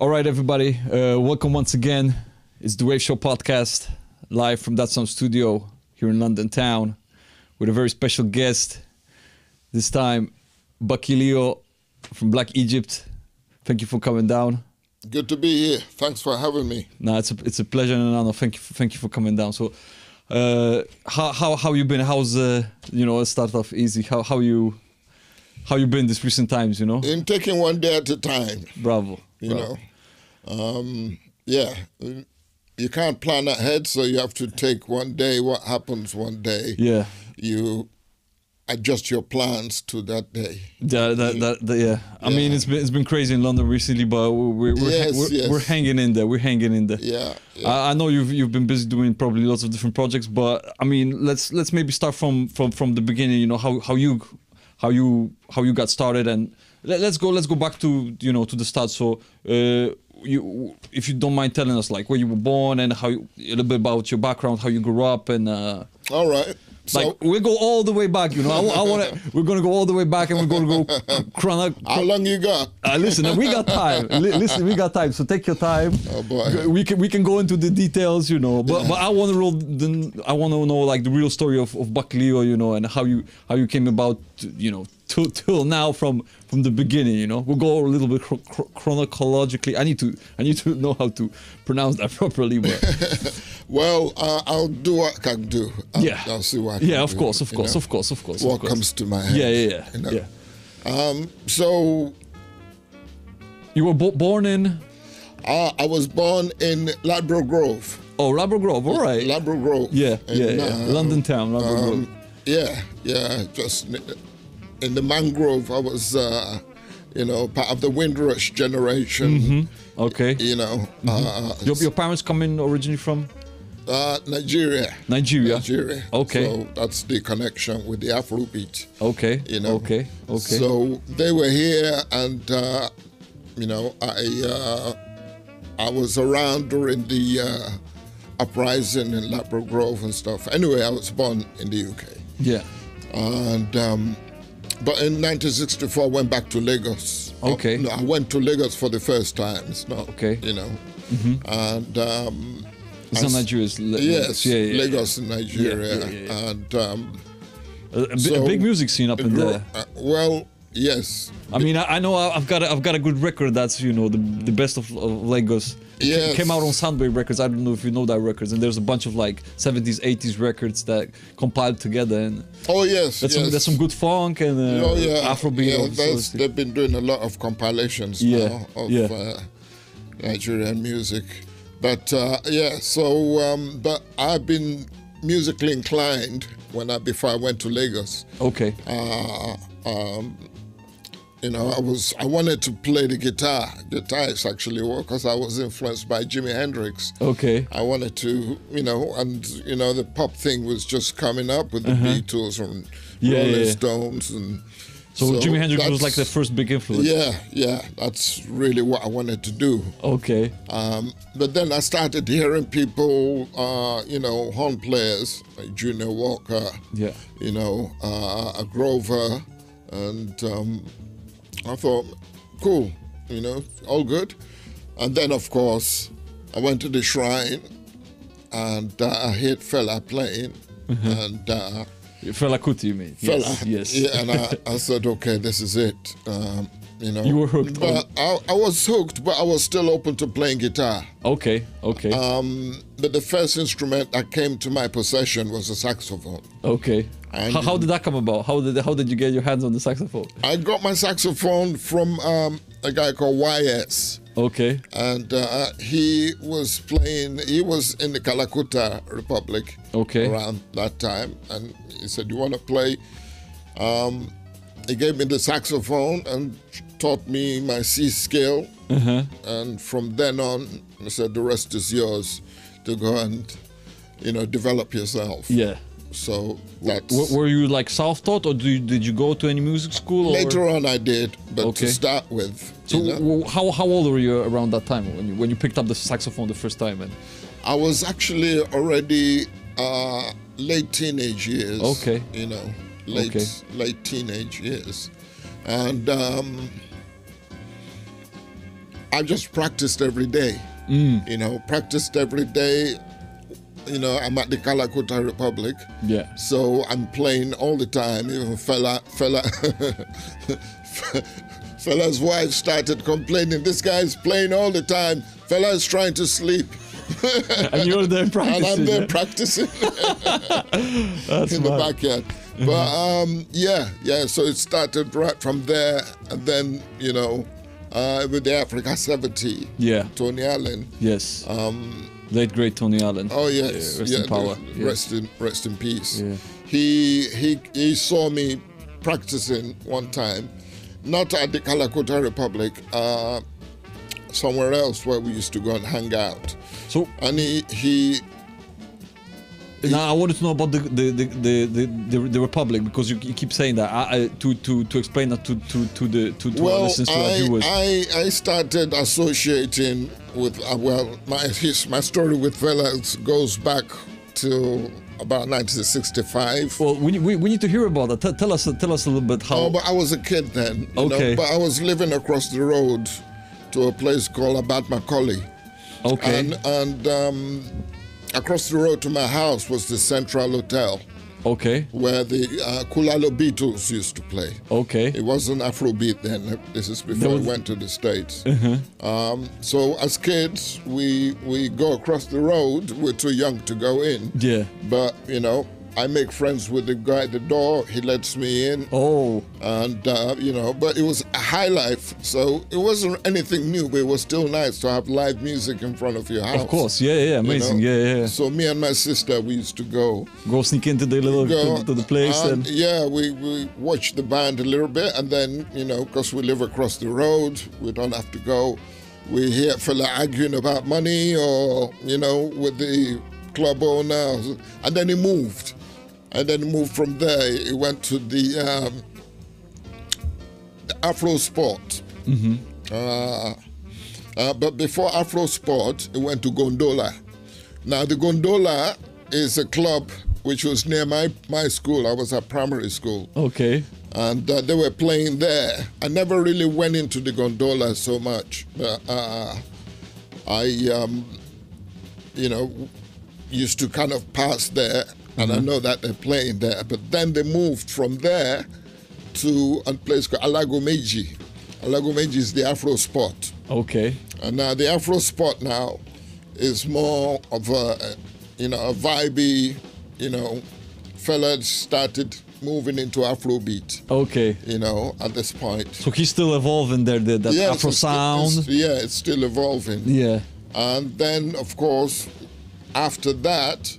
All right, everybody. Uh, welcome once again. It's the Wave Show podcast, live from That Sound Studio here in London town, with a very special guest. This time, Bukky Leo from Black Egypt. Thank you for coming down. Good to be here. Thanks for having me. No, it's a it's a pleasure and an honor. Thank you, for, thank you for coming down. So, uh, how how how you been? How's uh, you know? Let's start off easy. How how you how you been these recent times? You know, In taking one day at a time, bravo. you bravo. know. Um, yeah, you can't plan ahead, so you have to take one day. What happens one day? Yeah, You adjust your plans to that day. that, that, that, that- yeah. I mean, it's been it's been crazy in London recently, but we're we're Yes, we're, yes. we're hanging in there. We're hanging in there. Yeah, yeah. I, I know you've you've been busy doing probably lots of different projects, but I mean, let's let's maybe start from from from the beginning. You know how how you how you how you got started, and let, let's go let's go back to you know to the start. So. Uh, you, if you don't mind telling us like where you were born and how you, a little bit about your background, how you grew up, and uh, All right. So, like we'll go all the way back. You know, I, want to. We're gonna go all the way back, and we're gonna go chrono. how long you got? Uh, listen, we got time. Li- listen, we got time. So take your time. Oh, boy. We can we can go into the details, you know. But but I want to roll. The, I want to know like the real story of of Buck Leo, you know, and how you how you came about, you know, till till now from from the beginning, you know. We'll go a little bit chro- chro- chronologically. I need to I need to know how to pronounce that properly, but Well, uh, I'll do what I can do. I'll, yeah, I'll see what I can yeah, of do, course, of course, of course, of course, of What course. comes to my head. Yeah, yeah, yeah, you know. yeah. Um, so You were bo- born in uh, I was born in Ladbroke Grove. oh Labrador Grove, all right. Ladbroke Grove. Yeah, yeah, in, yeah. uh, London town, Labrador Grove. Um, yeah, yeah, just in the mangrove. I was, uh, you know, part of the Windrush generation. Okay. You know, uh, Your, your parents come in originally from uh, Nigeria. Nigeria. Nigeria. Okay. So that's the connection with the Afrobeat. Okay. You know. Okay. Okay. So they were here, and uh, you know, I uh, I was around during the uh, uprising in Ladbroke Grove and stuff. Anyway, I was born in the UK. yeah. and um, but in 1964 I went back to Lagos. Okay. No, I went to Lagos for the first time. It's not Okay. Mm-hmm. you know, and um, It's not s- Nigeria. It's La- Yes, Yeah, yeah, Lagos in Nigeria, Yeah, and um. A, a bi- a big music scene up in there. uh, well, yes, I mean, I, I know I've got a, I've got a good record. That's you know the the best of, of Lagos. It Yes. came out on Soundwave Records. I don't know if you know that records. And there's a bunch of like 70s, 80s records that compiled together. And oh yes, that's yes. some there's some good funk and uh, Oh yeah, Afrobeat. yeah. they've been doing a lot of compilations Yeah, now of yeah. uh, Nigerian music, but uh, yeah. So, um, but I've been musically inclined when I before I went to Lagos. Okay. Uh, um, you know, I was I wanted to play the guitar. Guitar is actually because I was influenced by Jimi Hendrix. Okay. I wanted to, you know, and you know the pop thing was just coming up with the Beatles and Uh-huh. Yeah, Rolling yeah. Stones and. So, Jimi Hendrix was like the first big influence. Yeah, yeah, that's really what I wanted to do. Okay. Um, but then I started hearing people, uh, you know, horn players like Junior Walker, Yeah. you know, uh, Grover, and um, I thought, cool, you know, all good. And then, of course, I went to the shrine and uh, I heard Fela playing, Mm-hmm. and uh, Fela Kuti, you mean? Fela, Yes. Yes. yeah, and I, I said, okay, this is it. Um, you know, You were hooked But I, I was hooked, but I was still open to playing guitar. Okay. Okay. Um, but the first instrument that came to my possession was a saxophone. Okay. How, how did that come about? How did how did you get your hands on the saxophone? I got my saxophone from um, a guy called YS. Okay. and uh, he was playing. He was in the Kalakuta Republic Okay. around that time, and he said, "You want to play?" Um, he gave me the saxophone and taught me my C scale, Uh-huh. and from then on, he said, "The rest is yours to go and, you know, develop yourself." Yeah. So that's W- were you like self-taught, or do you, did you go to any music school? Or? later on I did, but Okay. to start with, So you know, w- how how old were you around that time when you when you picked up the saxophone the first time? And I was actually already uh, late teenage years. Okay. You know, late Okay. late teenage years, and um, I just practiced every day. Mm. You know, practiced every day. You know, I'm at the Kalakuta Republic. Yeah. So I'm playing all the time. Even Fela, Fela, Fela's wife started complaining. This guy's playing all the time. Fela is trying to sleep. and you're there practicing. and. I'm there yeah? practicing That's in the backyard. But um, yeah, yeah. So it started right from there, and then you know, uh, with the Africa 70, Yeah. Tony Allen. Yes. Um, Late great Tony Allen. oh yes, Yeah, rest yeah, in power. the- Rest in rest in peace. Yeah. He he he saw me practicing one time, not at the Kalakuta Republic, uh, somewhere else where we used to go and hang out. So And he he now I wanted to know about the the the the, the, the, the Republic because you, you keep saying that I, I, to to to explain that to to to the to, to our listeners to our I, viewers. I I started associating with uh, well my his, my story with Fela's goes back to about 1965. well, we, we, we need to hear about that. Tell, tell us tell us a little bit how. Oh, but I was a kid then. You Okay. Know? But I was living across the road to a place called Abat Macaulay. okay. And, and um, across the road to my house was the Central Hotel okay. where the uh, Koola Lobitos used to play. Okay. It wasn't Afrobeat then. This is before was- I went to the States. Um, so as kids, we we go across the road. We're too young to go in. Yeah. But, you know, I make friends with the guy at the door. He lets me in. Oh. And, uh, you know, but it was a high life. So it wasn't anything new, but it was still nice to have live music in front of your house. Of course. Yeah. Yeah. you Amazing. know? Yeah. Yeah. So me and my sister, we used to go Go sneak into the little go to, to the place and, and. yeah we, we watch the band a little bit and then you know because we live across the road we don't have to go we hear Fela arguing about money or you know with the club owner and then he moved and then moved from there he went to the, um, the afro sport uh, uh, but before afro sport he went to gondola now the gondola is a club which was near my, my school. I was at primary school, Okay. and uh, they were playing there. I never really went into the gondola so much. But, uh, I, um, you know, used to kind of pass there, and I mm-hmm. know that they're playing there. But then they moved from there to a place called Alagomeji. Alagomeji is the Afro spot. Okay. And now the Afro spot now is more of a, you know, a vibey, you know, Fela's started moving into Afrobeat, Okay. you know, at this point. So he's still evolving there. The, that Yes, Afro it's still- sound. it's- yeah, it's still evolving. Yeah. And then, of course, after that,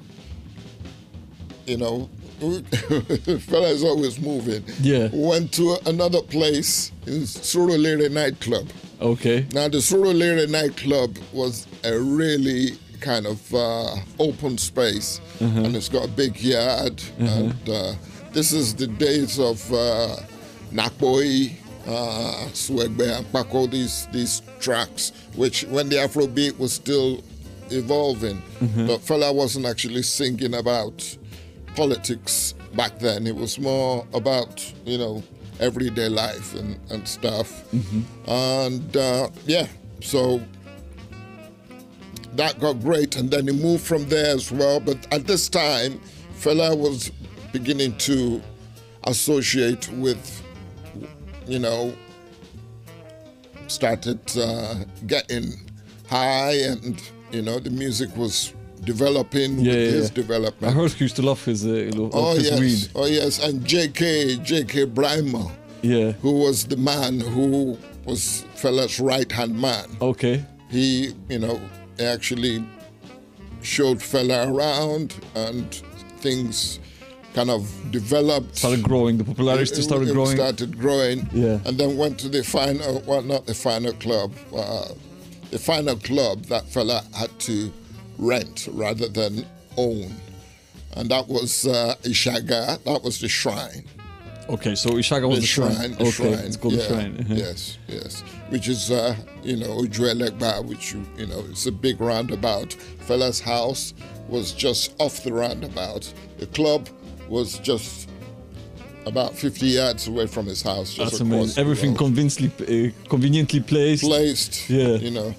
you know, Fela is always moving. Yeah. Went to another place in Surulere nightclub. Okay. Now, the Surulere nightclub was a really kind of uh, open space, and it's got a big yard. And uh, this is the days of uh, Nakboi, uh, Swegbe, and Pako, these, these tracks, which when the Afrobeat was still evolving, but Fela wasn't actually singing about politics back then. It was more about, you know, everyday life and, and stuff. And uh, yeah, so that got great. And then he moved from there as well. But at this time, Fela was beginning to associate with, you know, started uh, getting high and, you know, the music was developing Yeah, with yeah, his yeah. development. I heard he used to love his, uh, love Oh his yes, weed. oh yes, and J.K. J.K. Braimah, Yeah. who was the man who was Fela's right hand man. Okay. He, you know, actually showed Fela around, and things kind of developed. Started growing. The popularity It- started growing. Started growing. Yeah. And then went to the final, well, not the final club, uh, the final club that Fela had to rent rather than own. And that was uh, Ishaga, that was the shrine. Okay, so Ishaga was the, shrine. the okay, shrine, it's called yeah, the shrine. uh-huh. Yes, yes. Which is, uh, you know, Ojuelegba, which, you you know, it's a big roundabout. Fela's house was just off the roundabout. The club was just about 50 yards away from his house. Just That's amazing. Everything conveniently uh, conveniently placed. placed. Yeah. You know,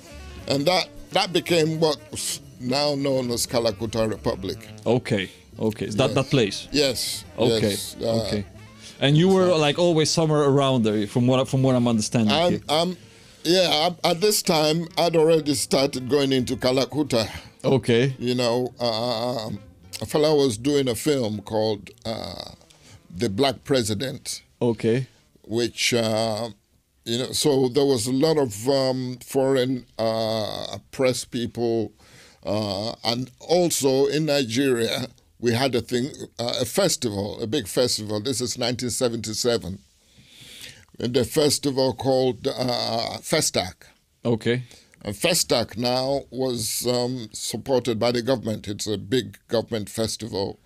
and that that became what's now known as Kalakuta Republic. Okay, okay. Is that Yes. that place? Yes. Okay, yes, uh, okay. And you were like always somewhere around there, from what from what I'm understanding. I'm. I'm, yeah. I'm, at this time, I'd already started going into Kalakuta. Okay. You know, uh, a fellow was doing a film called uh, "The Black President," Okay. which uh, you know. So there was a lot of um, foreign uh, press people, uh, and also in Nigeria we had a thing, uh, a festival, a big festival. This is 1977. And the festival called uh, Festac. Okay. And Festac now was um, supported by the government. It's a big government festival.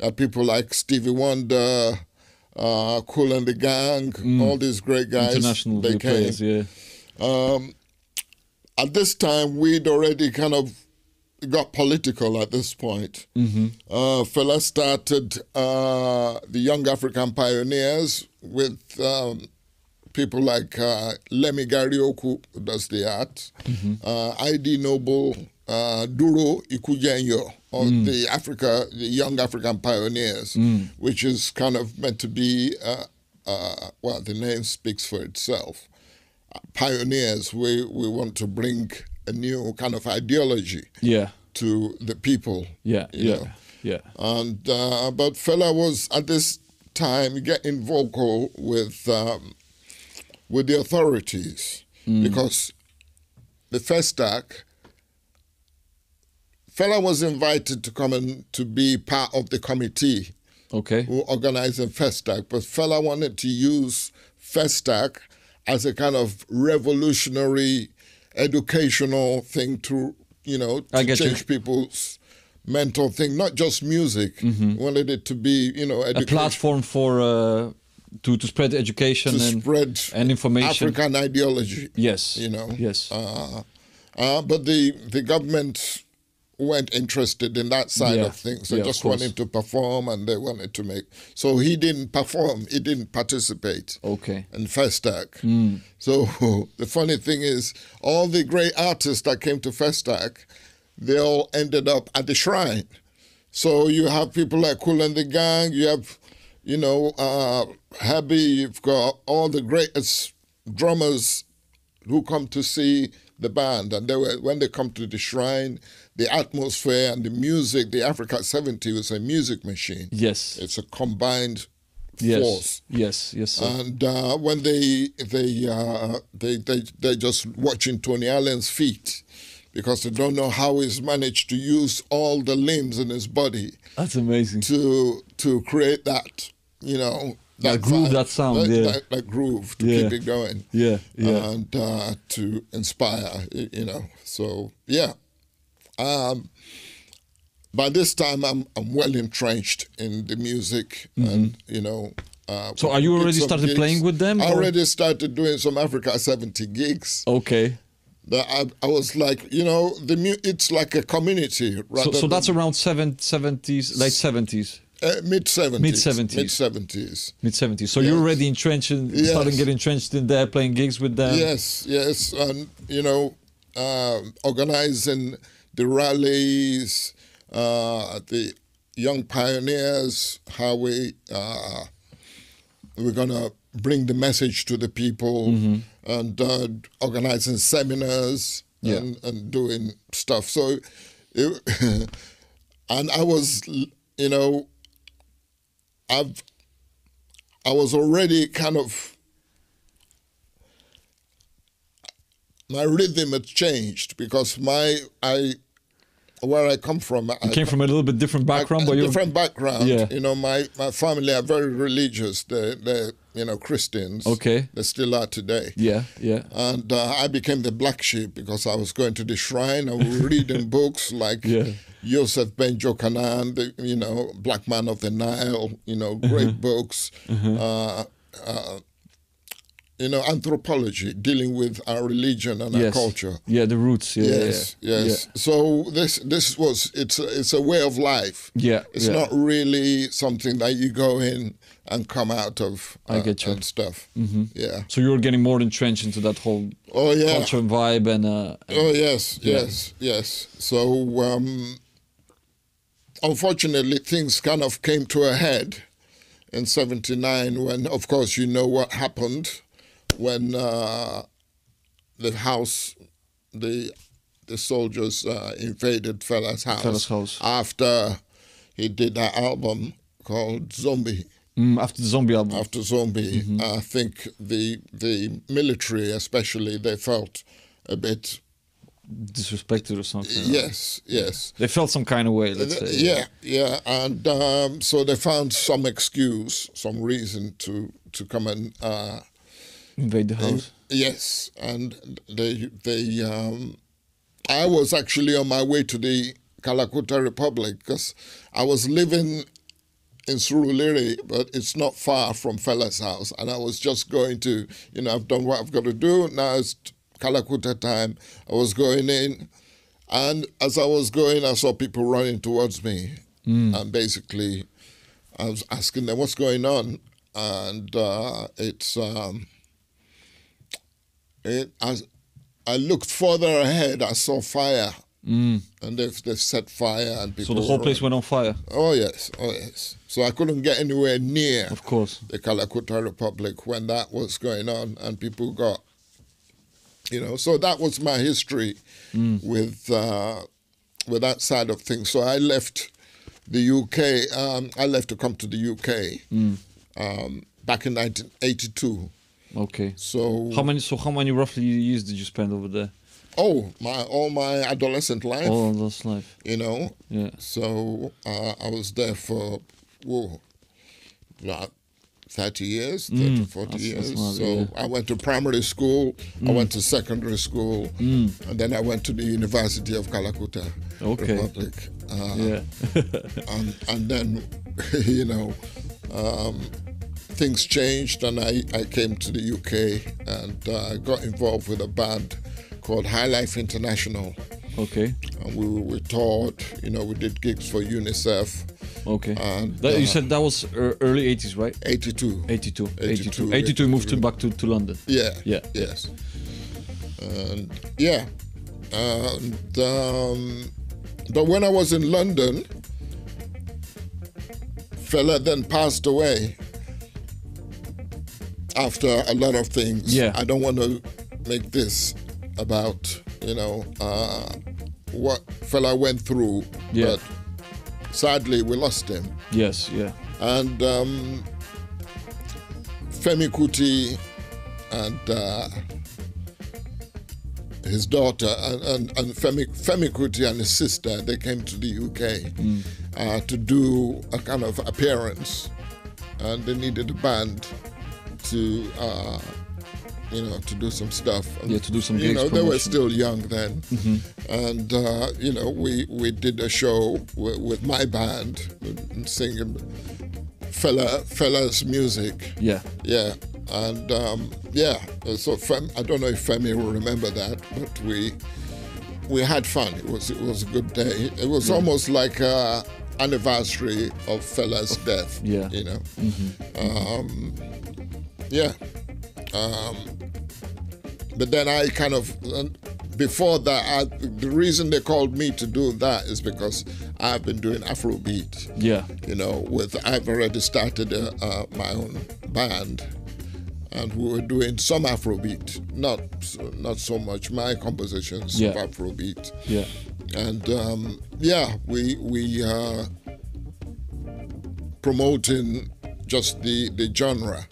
Uh, people like Stevie Wonder, uh, Cool and the Gang, all these great guys. International they came. players, yeah. Um, at this time, we'd already kind of got political at this point. Mm-hmm. Uh, Fela started uh, the Young African Pioneers with um, people like uh, Lemi Ghariokwu, who does the art, Mm-hmm. uh, ID Noble, uh, Duro Ikujenyo, or Mm. the Africa, the Young African Pioneers, which is kind of meant to be, uh, uh, well, the name speaks for itself. Pioneers, we, we want to bring a new kind of ideology Yeah. to the people. Yeah. Yeah. know. Yeah. And uh, but Fela was at this time getting vocal with um, with the authorities because the Festac Fela was invited to come and to be part of the committee Okay. who organized the Festac, but Fela wanted to use Festac as a kind of revolutionary educational thing to you know I to get you. change people's mental thing, not just music. Wanted it to be you know Mm-hmm. A platform for uh, to to spread education to and spread and information. African ideology. Yes. you know. Yes. Uh, uh, but the the government weren't interested in that side Yeah. of things. They Yeah, just wanted to perform, and they wanted to make. So he didn't perform. He didn't participate. okay. and Festac. Hmm. So the funny thing is, all the great artists that came to Festac, they all ended up at the shrine. So you have people like Cool and the Gang, you have, you know, uh, Happy, you've got all the greatest drummers who come to see the band. And they were, when they come to the shrine, the atmosphere and the music, the Africa 70 was a music machine. Yes. It's a combined Yes. force. Yes. Yes. Sir. And uh, when they they uh, they they they're just watching Tony Allen's feet because they don't know how he's managed to use all the limbs in his body That's amazing. to to create that you know That groove, vibe, that sound, that, yeah. that, that groove to Yeah. keep it going Yeah. Yeah. and uh, to inspire you know so yeah um, by this time I'm I'm well entrenched in the music and you know uh, Mm-hmm. So are you already started gigs. playing with them, I or- already started doing some Africa 70 gigs okay. that I, I was like you know the mu- it's like a community So, so that's around seven, 70s, late 70s, uh, mid 70s Mid-seventies. mid 70s mid 70s. So you're already entrenched, in, Yes. starting getting entrenched in there, playing gigs with them. Yes, yes, and you know, um organizing the rallies, uh, the young pioneers, how we uh, we're gonna bring the message to the people, and uh, organizing seminars Yeah. and, and doing stuff. So, it, and I was, you know, I've I was already kind of my rhythm had changed because my I where I come from I You came from a little bit different background, but different background. Yeah. You know, my, my family are very religious. They they you know Christians. Okay. They still are today. yeah, yeah. And uh, I became the black sheep because I was going to the shrine and reading books like Yeah. Joseph Ben-Jochannan, the you know Black Man of the Nile. You know, great Uh-huh. books. Uh, uh, you know, anthropology, dealing with our religion and our culture. Yeah, the roots. Yeah, yeah, Yes, yeah. yes. So this this was it's a, it's a way of life. Yeah, It's yeah. not really something that you go in and come out of. I uh, get you. And stuff. Mm-hmm. Yeah. So you're getting more entrenched into that whole Oh yeah. culture and vibe and. Uh, and- Oh yes, Yeah. yes, yes. So um, unfortunately, things kind of came to a head in '79 when, of course, you know what happened when uh, the house, the the soldiers uh, invaded Fella's house, Fella's house. after he did that album called Zombie. Mm, after the zombie album. After Zombie, Mm-hmm. I think the the military, especially, they felt a bit disrespected or something. Yes, yes. They felt some kind of way, let's say. Yeah, yeah, and um, so they found some excuse, some reason to to come and uh, Invade the house. yes, and they they. Um, I was actually on my way to the Kalakuta Republic because I was living in Surulere, but it's not far from Fella's house, and I was just going to, you know, I've done what I've got to do. Now it's Kalakuta time. I was going in, and as I was going, I saw people running towards me, and basically, I was asking them what's going on, and uh, it's um, it as I looked further ahead, I saw fire, Mm. and they've they've set fire, and people. So the whole were place went on fire, Oh yes, oh yes. So I couldn't get anywhere near of course. the Kalakuta Republic when that was going on, and people got, you know. So that was my history with uh, with that side of things. So I left the UK. Um, I left to come to the UK um, back in 1982. Okay. So How many? So how many roughly years did you spend over there? oh my all my adolescent life, All this life. you know. Yeah. So uh, I was there for whoa, about 30 years, 30, 40 that's- years. that's so yeah. I went to primary school, I went to secondary school, and then I went to the University of Kalakuta Okay. Republic. Uh, Yeah. and, and then, you know, um, things changed and I, I came to the UK and uh, got involved with a band called High Life International okay. and we, we toured. You know, we did gigs for UNICEF. Okay. And, that, you uh, said that was early 80s, right? 82. 82. 82. 82, 82 you moved to, back to, to London. Yeah. Yeah. Yes. And yeah. And um, but when I was in London, Fela then passed away after a lot of things. Yeah. I don't want to make this about you know uh, what Fela went through. Yeah. But sadly, we lost him. Yes, yeah. and um, Femi Kuti and uh, his daughter and, and, and Femi, Femi Kuti and his sister they came to the UK uh, to do a kind of appearance and they needed a band to uh, you know to do some stuff. And, Yeah, to do some gigs. you know they were still young then. And uh, you know we we did a show with, with my band and singing Fela Fela's music. Yeah. yeah. And um, yeah. So Fem, I don't know if Femi will remember that but we we had fun. It was it was a good day. It was almost like a anniversary of Fela's death Yeah. you know. Um, yeah. Um, but then I kind of before that I, the reason they called me to do that is because I've been doing Afrobeat Yeah. you know with I've already started uh, uh, my own band and we were doing some Afrobeat not so- not so much my compositions Yeah. of Afrobeat Yeah. and um, yeah, we we uh, promoting just the the genre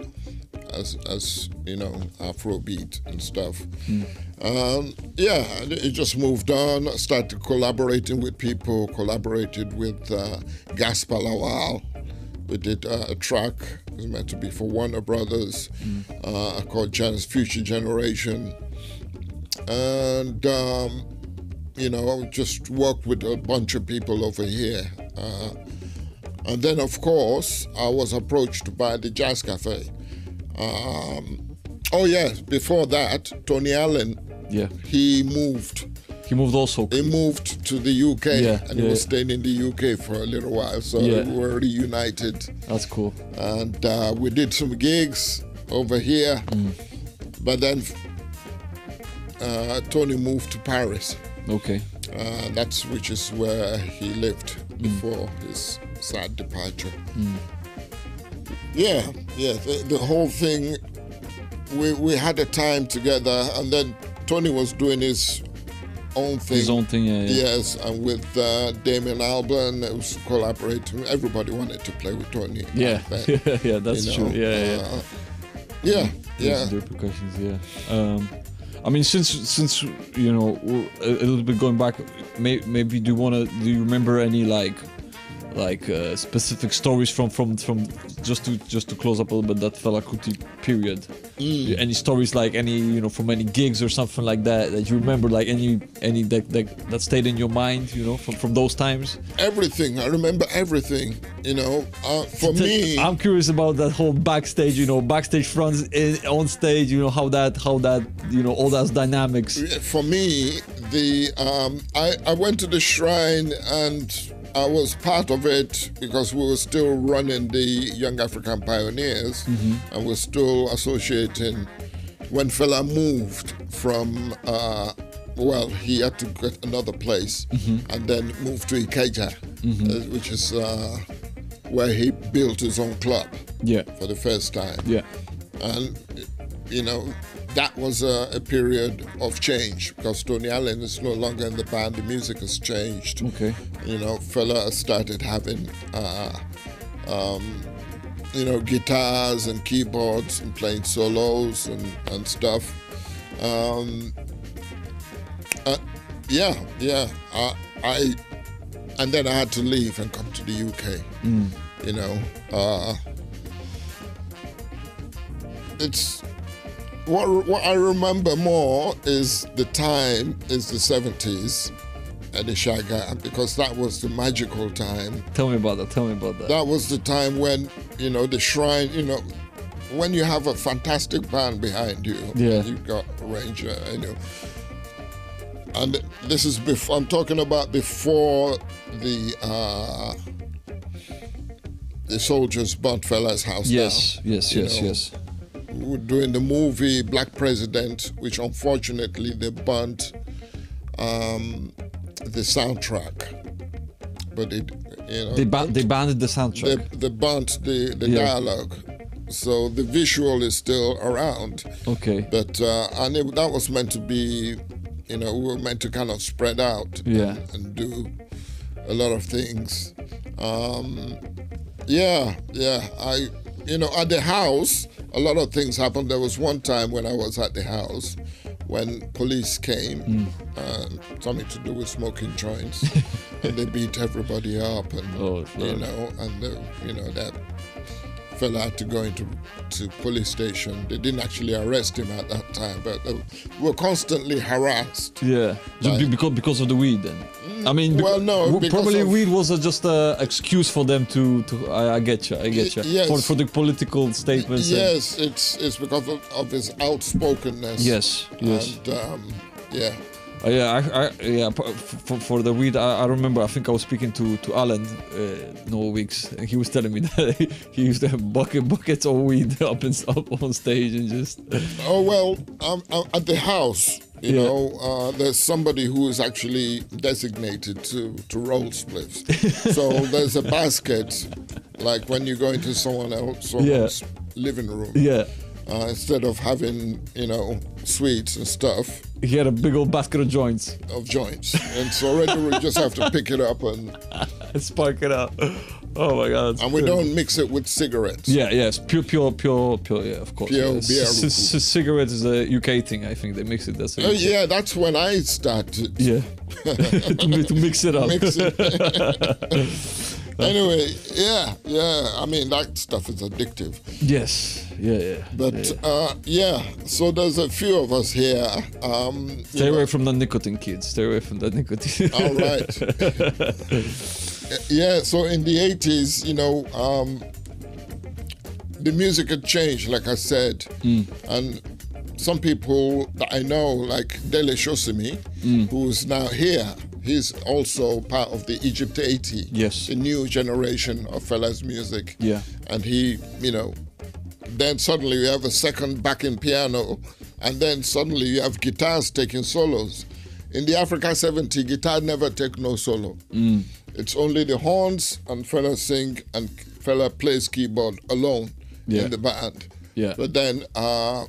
as as you know Afrobeat and stuff. Um, yeah, it just moved on. Started collaborating with people. Collaborated with uh, Gasper Lawal. We did uh, a track. It was meant to be for Warner Brothers uh, called Gen- Future Generation, and. Um, you know, just worked with a bunch of people over here. Uh, and then, of course, I was approached by the Jazz Cafe. Um, Oh yeah, before that, Tony Allen, Yeah, he moved. he moved also. He moved to the UK Yeah, and he yeah. was staying in the UK for a little while. So Yeah. we were reunited. That's cool. and uh, we did some gigs over here. But then uh, Tony moved to Paris. Okay. Uh, that's which is where he lived before his sad departure. Yeah, yeah. The, the whole thing, we we had a time together, and then Tony was doing his own thing. His own thing. Yeah. yeah. Yes, and with uh, Damon Albarn, it was collaborating. Everybody wanted to play with Tony. Yeah, yeah, that's you true. know, Yeah, yeah. uh, yeah, yeah. The repercussions. Yeah. Um, I mean, since since you know a little bit going back, may, maybe do you wanna do you remember any like like uh, specific stories from from from just to just to close up a little bit that Fela Kuti period? Mm. Any stories like any you know from any gigs or something like that that you remember like any any that that, that stayed in your mind you know from from those times? Everything. I remember everything. You know, uh, for me, I'm curious about that whole backstage, you know, backstage fronts in, on stage, you know, how that, how that, you know, all those dynamics. for me, the um, I, I went to the shrine and I was part of it because we were still running the Young African Pioneers and we're still associating. When Fela moved from, uh, well, he had to get another place and then moved to Ikeja, uh, which is uh, where he built his own club Yeah, for the first time. Yeah, and you know that was a, a period of change because Tony Allen is no longer in the band. The music has changed. okay, You know, Fela started having, uh, um, you know, guitars and keyboards and playing solos and and stuff. Um, uh, yeah, yeah. I, I and then I had to leave and come to the UK. You know. Uh, it's what what I remember more is the time is the 70s at the Shaga because that was the magical time. tell me about that, tell me about that. That was the time when you know the shrine. You know when you have a fantastic band behind you. Yeah. You've got a ranger. You know. And this is before I'm talking about before the uh, the soldiers burnt Fela's house Yes, down. yes, yes, know. yes. Doing the movie Black President, which unfortunately they burnt um, the soundtrack. But it, you know, They, ba- they banned the soundtrack. they, they burnt the, the Yeah. dialogue. So the visual is still around. okay, But uh, and it, that was meant to be, you know, we were meant to kind of spread out Yeah. and, and do a lot of things. Um, yeah, yeah. I, you know, at the house, a lot of things happened. There was one time when I was at the house when police came, um, something to do with smoking joints, and they beat everybody up, and Oh, you know, and uh, you know that Fela had to go into to police station. They didn't actually arrest him at that time, but they were constantly harassed. yeah, just because because of the weed. Then, I mean, beca- well, no, probably of- weed was just a excuse for them to to. I, I get you, I get you. Yes. For for the political statements. and- Yes, it's it's because of, of his outspokenness. yes, yes. And um, yeah, Uh, yeah, I, I, yeah. For, for the weed, I, I remember. I think I was speaking to to Alan uh, no weeks, and he was telling me that he used to have bucket buckets of weed up and up on stage and just. Oh well, um, uh, at the house, you Yeah. know, uh, there's somebody who is actually designated to to roll spliffs. so there's a basket, like when you go into someone else someone's living room. Yeah, Uh, instead of having you know sweets and stuff he had a big old basket of joints of joints, and so already we just have to pick it up and spark it up. Oh my god! and we good. don't mix it with cigarettes. Yeah, yes, pure, pure, pure, pure. Yeah, of course. Pure yeah. Cigarettes is a UK thing. I think they mix it. That's Oh yeah, that's when I started. Yeah. to, to mix it up. Mix it. anyway, yeah, yeah. I mean, that stuff is addictive. Yes. Yeah, yeah. But yeah. uh, yeah, so there's a few of us here. Um, Stay know, away from the nicotine, kids. Stay away from the nicotine. all right. yeah, so in the 80s, you know, um, the music had changed, like I said, and some people that I know, like Dele Sosimi, Mm. who's now here, he's also part of the Egypt 80, Yes. the new generation of Fela's music. Yeah. And he, you know, then suddenly you have a second backing piano, and then suddenly you have guitars taking solos. In the Africa 70, guitar never take no solo. Mm. It's only the horns and Fela sing and Fela plays keyboard alone Yeah. in the band. Yeah. But then uh,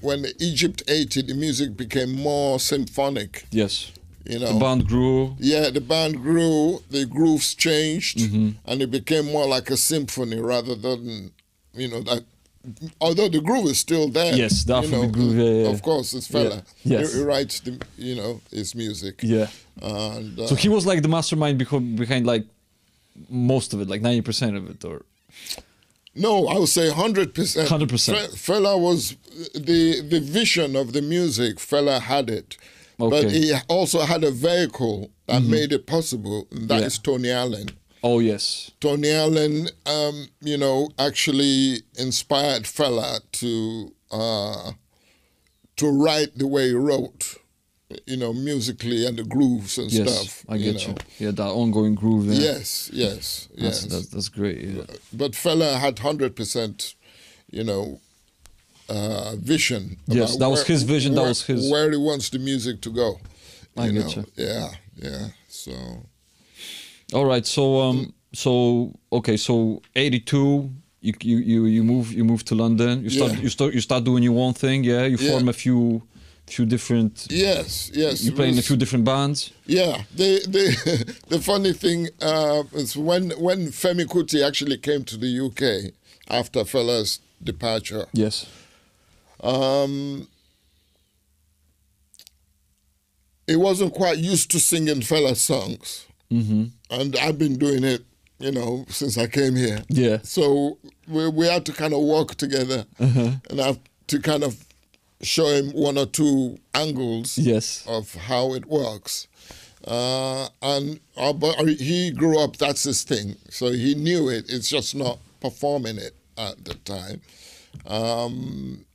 when the Egypt 80, the music became more symphonic, Yes. You know. The band grew. Yeah, the band grew, the grooves changed, Mm-hmm. and it became more like a symphony rather than, you know, that. Although the groove is still there. Yes, the you know, groove, yeah, yeah. Of course, it's Fela. Yeah, yes. He, he writes the, you know, his music. Yeah. And uh, So he was like the mastermind behind, behind like most of it, like ninety percent of it, or No, I would say hundred percent. 100%. Fela was the the vision of the music. Fela had it, Okay. Mm-hmm. he also had a vehicle that made it possible. And that is Yeah. Tony Allen. oh yes, Tony Allen, um, you know, actually inspired Fella to uh, to write the way he wrote, you know, musically and the grooves and yes, stuff. I get you. know. Yeah, that ongoing groove. Yeah. Yes, yes, That's, yes. that's, that's great. Yeah. but Fela had hundred percent, you know, uh, vision. Yes, that was his vision, that was his- where he wants the music to go. I you get know? Yeah, yeah. So All right. So um. So okay. So eighty two. You, you you you move you move to London. You start Yeah. you start you start doing your own thing. Yeah. You Yeah. form a few few different. yes, yes. You play in a few different bands. Yeah, the the the funny thing uh, is when when Femi Kuti actually came to the UK after Fela's departure. Yes. Um, he wasn't quite used to singing Fela songs. Mm-hmm. and I've been doing it, you know, since I came here. Yeah. So we we had to kind of work together, Uh-huh. and I have to kind of show him one or two angles Yes. of how it works. Uh, and uh, but he grew up. That's his thing. So he knew it. It's just not performing it at the time. Um,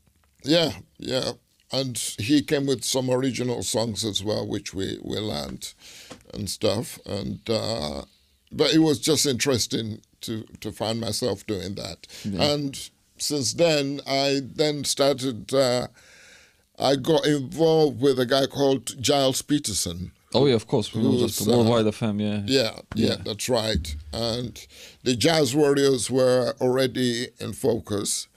yeah, yeah. And he came with some original songs as well, which we, we learned and stuff. And uh, but it was just interesting to to find myself doing that. And since then, I then started. Uh, I got involved with a guy called Gilles Peterson. Oh yeah, of course. We know just worldwide uh, FM. Yeah. Yeah, yeah, Yeah. that's right. And the Jazz Warriors were already in focus.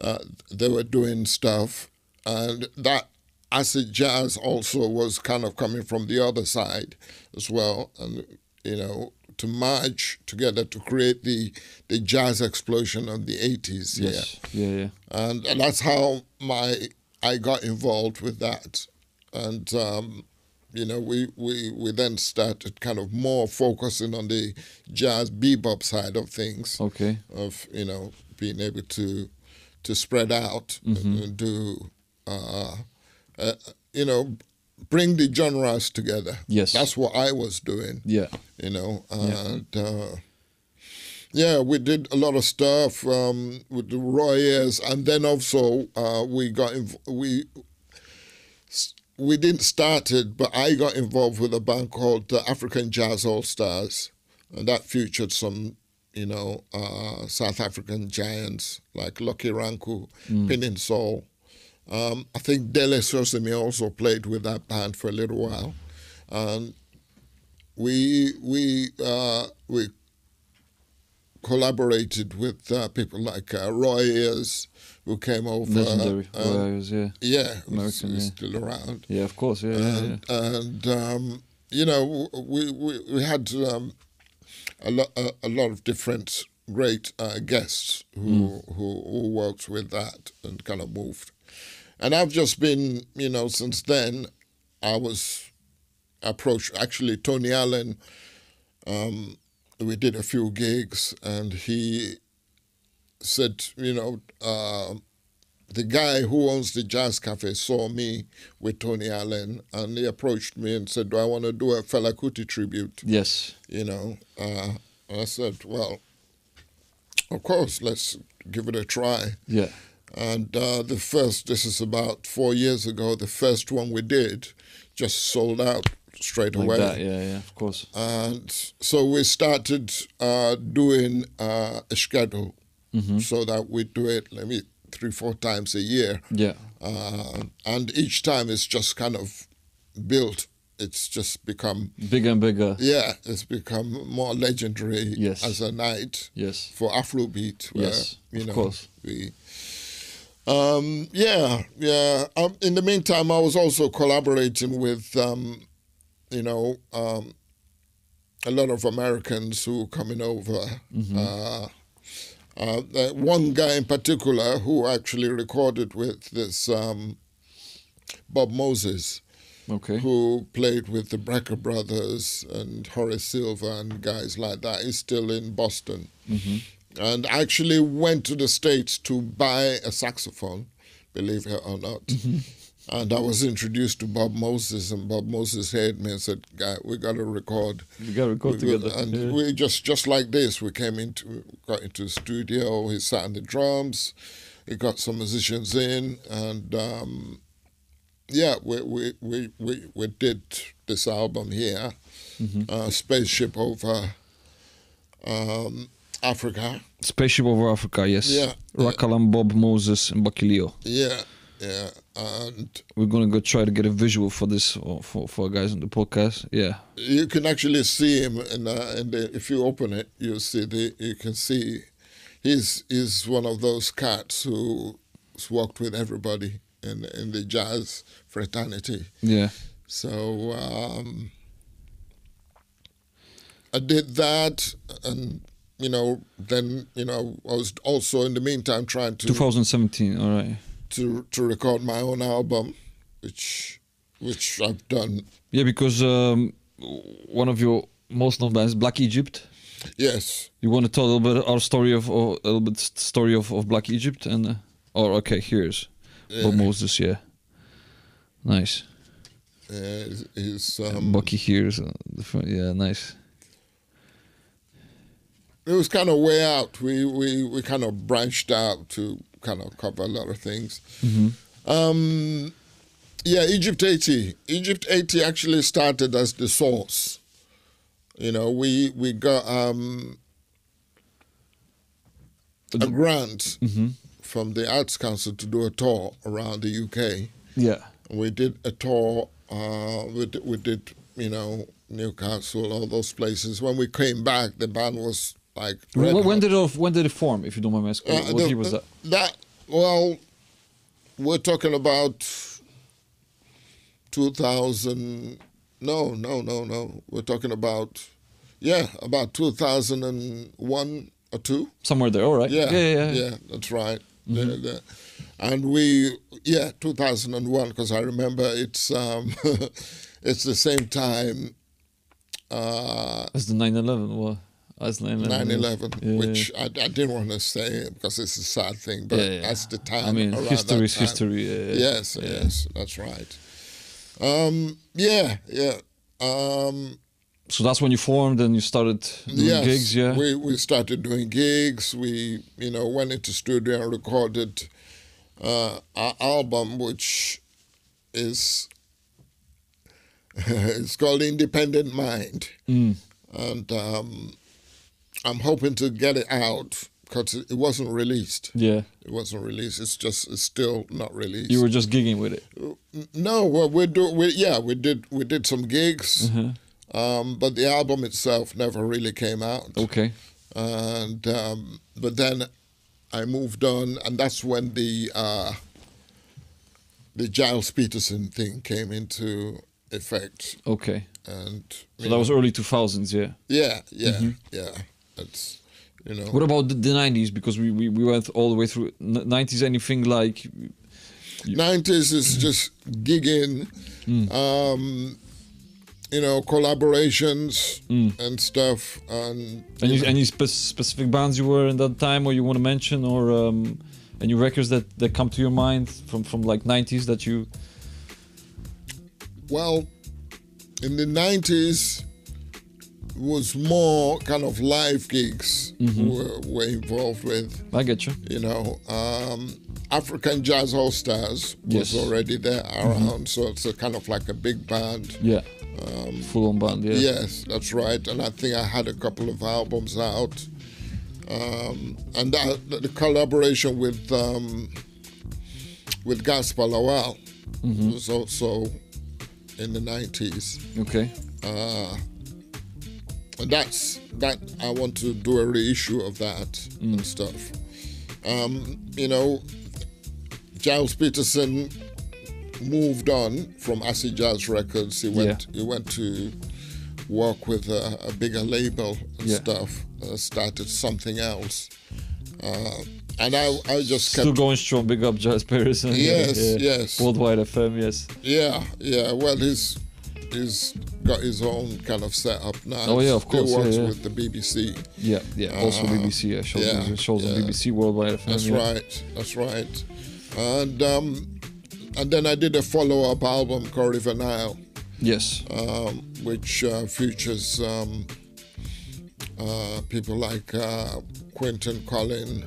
Uh, they were doing stuff, and that acid jazz also was kind of coming from the other side as well. And you know, to merge together to create the the jazz explosion of the eighties. Yes. Yeah. Yeah. and, and that's how my I got involved with that, and um, you know we, we we then started kind of more focusing on the jazz bebop side of things Okay. of you know being able to to spread out Mm-hmm. and do uh, uh, you know bring the genres together. Yes. that's what I was doing Yeah. you know and uh, yeah we did a lot of stuff um, with the Royers and then also uh, we got inv- we we didn't start it but I got involved with a band called the African Jazz All Stars and that featured some you know uh, South African giants like Lucky Ranku, Pinise Saul um, I think Dele Sosimi also played with that band for a little while and we we uh, we collaborated with uh, people like uh, Roy Ayers, who came over. Legendary. uh, Warriors, yeah. yeah, American, yeah. still around. Yeah, of course. Yeah. yeah, yeah. And, and um, you know, we we, we had um, a lot a, a lot of different great uh, guests who, who who worked with that and kind of moved. And I've just been, you know, since then, I was approached. Actually, Tony Allen. Um, we did a few gigs, and he said, you know, uh, the guy who owns the jazz cafe saw me with Tony Allen, and he approached me and said, "Do I want to do a Fela Kuti tribute?" Yes. You know, uh, I said, "Well, of course, let's give it a try." Yeah. And uh, the first, this is about four years ago, the first one we did just sold out straight Like away. that, yeah, yeah, of course. And so we started uh, doing uh, a schedule Mm-hmm. so that we do it maybe three, four times a year. Yeah, Uh, and each time it's just kind of built. It's just become, bigger and bigger. yeah, it's become more legendary Yes. as a night Yes, for Afrobeat. Where, Yes, you of course. We, um, yeah, yeah. Um, in the meantime, I was also collaborating with, um, you know, um, a lot of Americans who were coming over. Mm-hmm. Uh, uh, one guy in particular who actually recorded with this um, Bob Moses, okay. who played with the Brecker Brothers and Horace Silver and guys like that, is still in Boston. And actually went to the States to buy a saxophone, believe it or not. And I was introduced to Bob Moses, and Bob Moses heard me and said, "Guy, we got to record." We gotta record We together. and yeah. we just just like this. We came into got into the studio. He sat on the drums. He got some musicians in, and um, yeah, we we, we we we did this album here, Mm-hmm. uh, Spaceship over um, Africa. Spaceship over Africa, yes. Yeah, Rakalam, Bob Moses, and Bukky Leo. Yeah, yeah, and We're gonna go try to get a visual for this for for guys on the podcast. Yeah. you can actually see him in, uh, in the if you open it you see the you can see he's he's one of those cats who's worked with everybody in in the jazz fraternity Yeah. so um I did that and you know then you know I was also in the meantime trying to 2017. All right. To to record my own album which which I've done Yeah, because um, one of your most known bands, Black Egypt. yes You want to tell a little bit our story of or a little bit story of, of Black Egypt and uh, or okay, here's Bob Yeah. Moses. Yeah. Nice. is, is Um, um, Bukky here's uh, the front. Yeah, nice. it was kind of way out. We we we kind of branched out to kind of cover a lot of things. Um, yeah, Egypt 80. Egypt 80 actually started as the source. You know, we we got um, a grant from the Arts Council to do a tour around the UK. Yeah. We did a tour. Uh, we, did, we did, you know, Newcastle, all those places. When we came back, the band was like. When, hot. did it when did it form? If you don't mind me asking, Uh, what the- year was that? That well, we're talking about 2000. No, no, no, no. We're talking about yeah, about 2001 or two. Somewhere there. All right. Yeah, Yeah. Yeah. yeah. that's right. The- the- and we, yeah, 2001, because I remember it's um, it's the same time uh, That's the 9/11. Well, that's 9/11. 9/11, Yeah, which I, I didn't want to say because it's a sad thing, but Yeah, yeah. that's the time. I mean, history is history. Yes, yes, that's right. Um, yeah, yeah. Um, So that's when you formed and you started doing yes, gigs. Yeah. we we started doing gigs. We you know went into studio and recorded uh, our album, which is it's called Independent Mind, Mm. and um, I'm hoping to get it out because it, wasn't released. Yeah. It wasn't released. It's just it's still not released. You were just gigging with it. No, well, we do. We, yeah, we did. We did some gigs, Uh-huh. um, but the album itself never really came out. Okay. And um, but then I moved on, and that's when the uh, the Gilles Peterson thing came into effect. Okay. And So that was early 2000s. Yeah. yeah, yeah, yeah. You know. What about the, the 90s? Because we, we, we went all the way through N- 90s. Anything like Nineties is just gigging, Mm. um, you know, collaborations Mm. and stuff, and any any spe- specific bands you were in that time, or you want to mention, or um, any records that, that come to your mind from from like 90s that you well, in the nineties was more kind of live gigs. were, were involved with. I get you. You know, um, African Jazz All Stars was Yes. Mm-hmm. already there around, so it's a kind of like a big band. Yeah. Um, Full on band. Yeah. Yes, that's right. And I think I had a couple of albums out. Um, and that, the collaboration with um, with Gasper Lawal was also in the 90s. Okay. Uh, and that's that. I want to do a reissue of that and stuff. Um, you know, Gilles Peterson moved on from Acid Jazz Records. He went. He went to work with a, a bigger label and Yeah. stuff. Uh, started something else. Uh, and I, I just kept Still going strong. Big up, Gilles Peterson. Yes, yes. Worldwide FM. Yes. Yeah, yeah. Well, he's he's got his own kind of setup now. Oh, yeah, of course, yeah, works yeah. with the BBC. Yeah. Yeah. also Uh, BBC. Yeah. Shows, yeah, shows on. BBC Worldwide FM. That's yeah. right. That's right. And um, and then I did a follow-up album called River Nile, Yes. um, which uh, features um, uh, people like uh, Quentin Collin.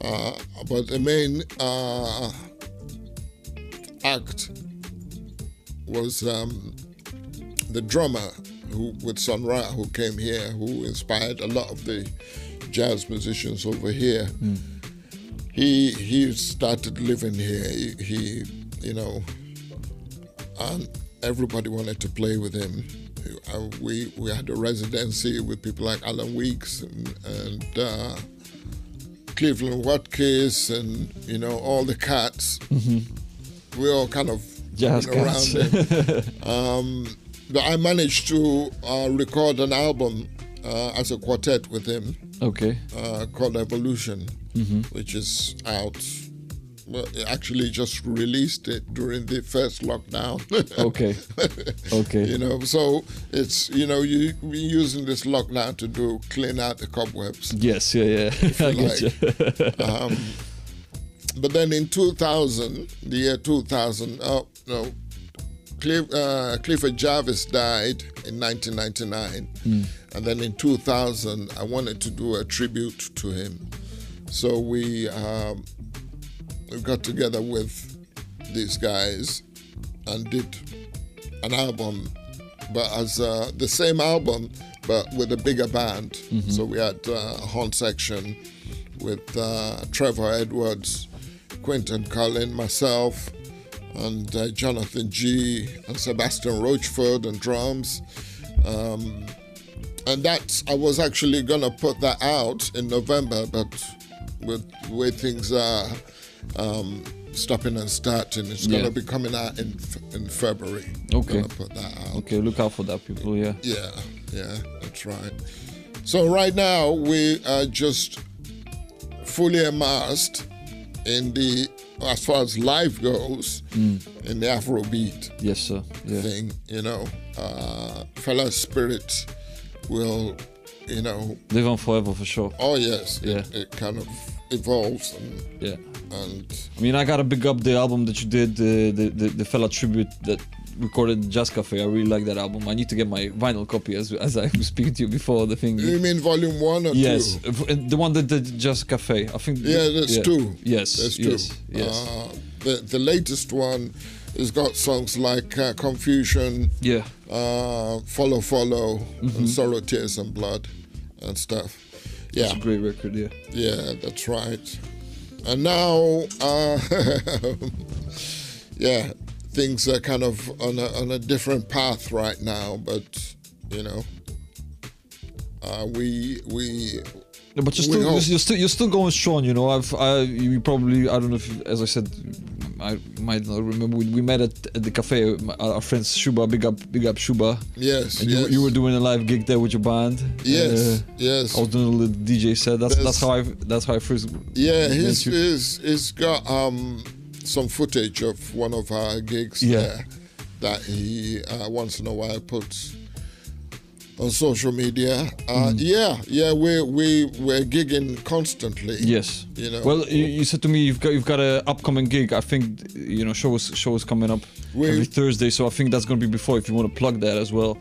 Uh, but the main uh, act was um, the drummer who, with Sun Ra, who came here, who inspired a lot of the jazz musicians over here. He he started living here. He, he you know, and everybody wanted to play with him. We we had a residency with people like Alan Weekes and, and uh, Cleveland Watkiss and you know all the cats. We all kind of Jazz around him. um, I managed to uh, record an album uh, as a quartet with him okay. uh, called Evolution, which is out. Well, it actually just released it during the first lockdown. Okay. Okay. you know, so it's you know you we using this lockdown to do clean out the cobwebs. Yes. Yeah. Yeah. I you get you. Um, but then in 2000, the year 2000, oh no, Cliff, uh, Clifford Jarvis died in 1999, and then in 2000, I wanted to do a tribute to him, so we um, we got together with these guys and did an album, but as uh, the same album, but with a bigger band. So we had uh, a horn section with uh, Trevor Edwards, Quentin Collin, myself, and uh, Jonathan G. and Sebastian Rochford on drums. Um, and that I was actually gonna put that out in November, but with the way things are um, stopping and starting, it's Yeah. gonna be coming out in in February. Okay. Gonna put that out. Okay. Look out for that, people. Yeah. Yeah, yeah, that's right. So right now we are just fully immersed in the, as far as life goes, in the Afrobeat Yes, sir. Yeah. thing. You know, uh, Fela spirit will, you know, Live on forever for sure. oh yes, Yeah. it, it kind of evolves and Yeah. and I mean, I gotta big up the album that you did, the the the, the Fela tribute that recorded Jazz Cafe. I really like that album. I need to get my vinyl copy as as I was speaking to you before the thing. you mean volume one or Yes, two? v- the one that did Jazz Cafe. I think. Yeah, there's two. Yes, There's two. yes, yes. Uh, the the latest one has got songs like uh, Confusion, yeah, uh, Follow Follow, Mm-hmm. and Sorrow, Tears and Blood, and stuff. Yeah, it's a great record. Yeah. yeah, that's right. And now, uh, yeah, things are kind of on a, on a different path right now, but you know, uh, we we but you're still, you're, still you're still going strong. You know, I've I you probably I don't know if as I said I might not remember we, we met at, at the cafe. Our, our friends Shuba, big up big up Shuba, yes, and yes, you, you were doing a live gig there with your band. yes, Uh, yes. I was doing a little DJ set. That's There's- that's how I that's how I first. Yeah, he's, you. he's, he's got um, some footage of one of our gigs Yeah. there that he uh, once in a while puts on social media. Uh, Mm. Yeah, yeah, we we we're gigging constantly. Yes. You know. Well, you, you said to me you've got you've got a upcoming gig. I think you know shows shows coming up We- every Thursday, so I think that's gonna be before. If you want to plug that as well.